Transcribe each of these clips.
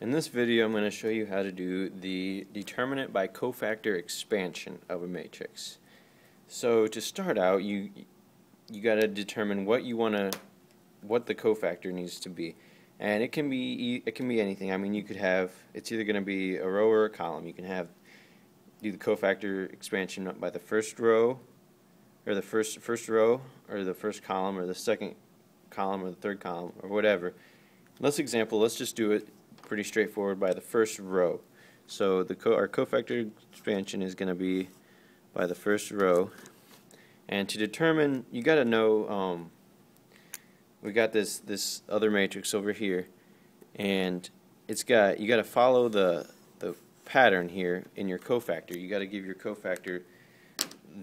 In this video I'm going to show you how to do the determinant by cofactor expansion of a matrix. So to start out you you got to determine what you want to what the cofactor needs to be. And it can be it can be anything. I mean you could have it's either going to be a row or a column. You can have do the cofactor expansion by the first row or the first first row or the first column or the second column or the third column or whatever. Let's example, let's just do it pretty straightforward by the first row. So the co our cofactor expansion is going to be by the first row. And to determine, you got to know, um, we got this this other matrix over here, and it's got you got to follow the the pattern here in your cofactor. You got to give your cofactor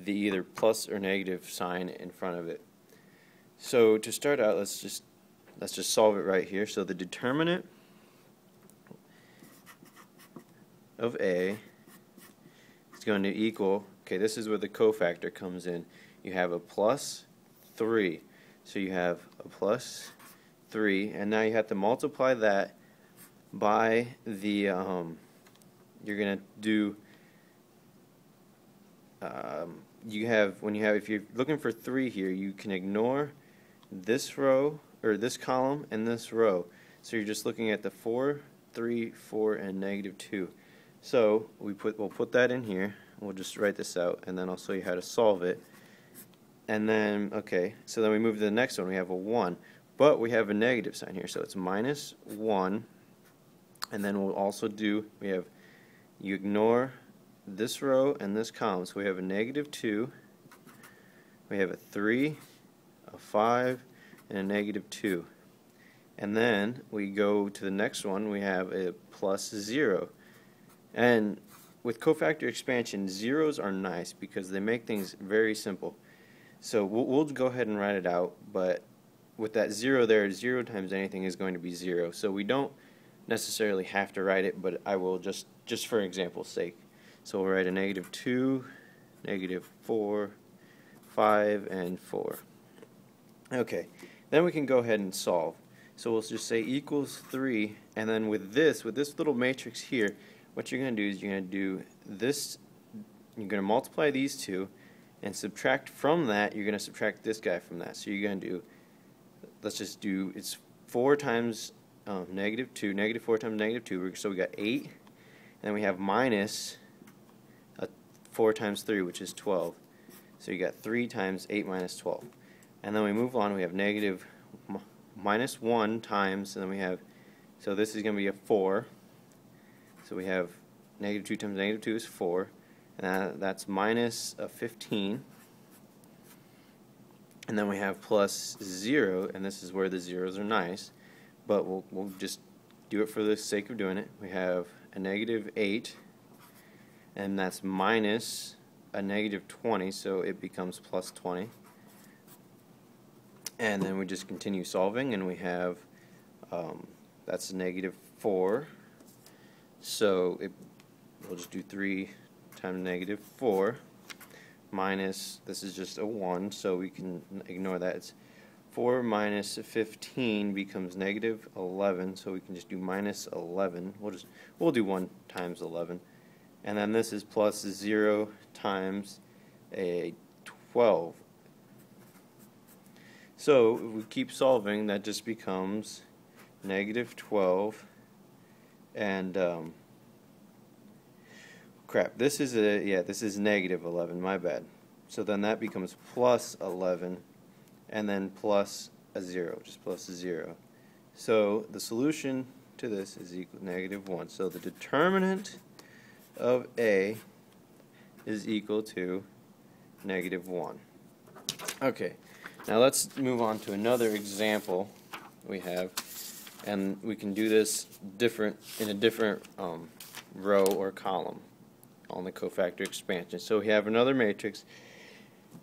the either plus or negative sign in front of it. So to start out, let's just let's just solve it right here. So the determinant of A is going to equal, okay, this is where the cofactor comes in. You have a plus 3. So you have a plus 3, and now you have to multiply that by the, um, you're going to do, um, you have, when you have, if you're looking for 3 here, you can ignore this row, or this column, and this row. So you're just looking at the 4, 3, 4, and negative 2. So we put we'll put that in here. We'll just write this out and then I'll show you how to solve it. And then okay, so then we move to the next one. We have a 1, but we have a negative sign here. So it's minus 1. And then we'll also do we have you ignore this row and this column. So we have a negative 2. We have a 3, a 5, and a negative 2. And then we go to the next one. We have a plus 0. And with cofactor expansion, zeros are nice because they make things very simple. So we'll, we'll go ahead and write it out, but with that zero there, zero times anything is going to be zero. So we don't necessarily have to write it, but I will just, just for example's sake. So we'll write a negative 2, negative 4, 5, and 4. Okay, then we can go ahead and solve. So we'll just say equals 3, and then with this, with this little matrix here, what you're going to do is you're going to do this, you're going to multiply these two, and subtract from that, you're going to subtract this guy from that. So you're going to do, let's just do, it's 4 times um, negative 2, negative 4 times negative 2, so we got 8, and then we have minus uh, 4 times 3, which is 12. So you got 3 times 8 minus 12. And then we move on, we have negative minus 1 times, and then we have, so this is going to be a 4, so we have negative 2 times negative 2 is 4. And that, that's minus a 15. And then we have plus 0, and this is where the zeros are nice. But we'll, we'll just do it for the sake of doing it. We have a negative 8, and that's minus a negative 20, so it becomes plus 20. And then we just continue solving, and we have, um, that's negative 4 so it, we'll just do 3 times negative 4 minus, this is just a 1, so we can ignore that. It's 4 minus 15 becomes negative 11, so we can just do minus 11. We'll just, we'll do 1 times 11. And then this is plus 0 times a 12. So if we keep solving, that just becomes negative 12 and um, crap this is a yeah this is negative 11 my bad. So then that becomes plus 11 and then plus a 0 just plus a 0 so the solution to this is equal negative 1 so the determinant of A is equal to negative 1 okay now let's move on to another example we have and we can do this different in a different um, row or column on the cofactor expansion. So we have another matrix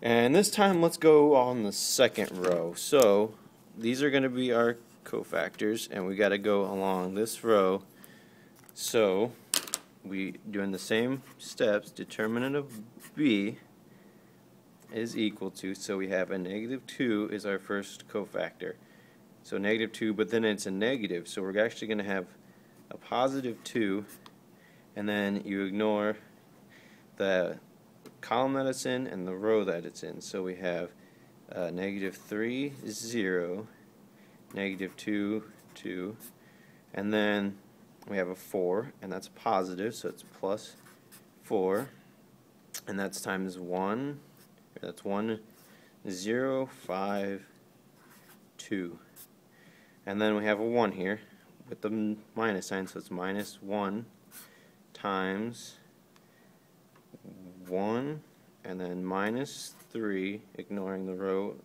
and this time let's go on the second row. So these are going to be our cofactors and we got to go along this row. So we doing the same steps determinant of B is equal to so we have a negative 2 is our first cofactor so negative 2, but then it's a negative, so we're actually going to have a positive 2, and then you ignore the column that it's in and the row that it's in. So we have uh, negative 3, 0, negative 2, 2, and then we have a 4, and that's positive, so it's plus 4, and that's times 1, that's 1, 0, 5, 2. And then we have a 1 here with the minus sign, so it's minus 1 times 1 and then minus 3 ignoring the row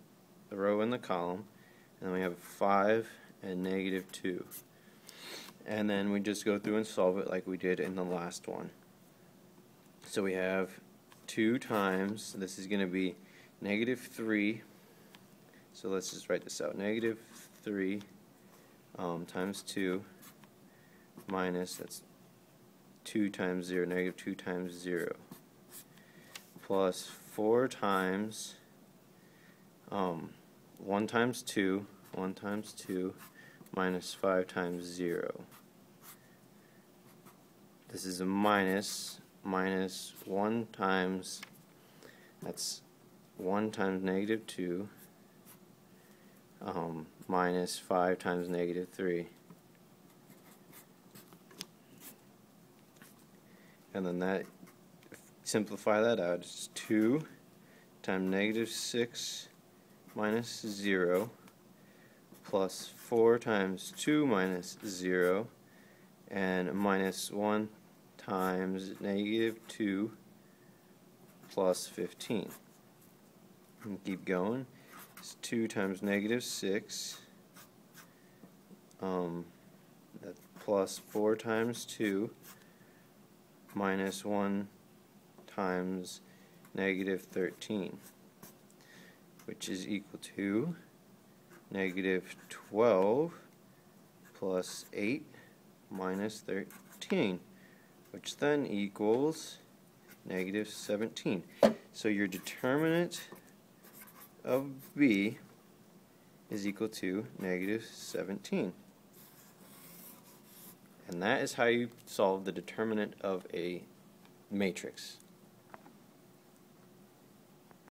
the row in the column. And then we have 5 and negative 2 and then we just go through and solve it like we did in the last one. So we have 2 times this is going to be negative 3 so let's just write this out. Negative 3 um, times 2 minus that's 2 times 0 negative 2 times 0 plus 4 times um, 1 times 2, 1 times 2, minus 5 times 0. This is a minus, minus 1 times, that's 1 times negative 2, um, minus 5 times negative 3. And then that simplify that out, it's 2 times negative 6 minus 0 plus 4 times 2 minus 0 and minus 1 times negative 2 plus 15. And keep going. It's 2 times negative 6 um, that's plus 4 times 2 minus 1 times negative 13, which is equal to negative 12 plus 8 minus 13, which then equals negative 17. So your determinant of b is equal to negative 17. And that is how you solve the determinant of a matrix.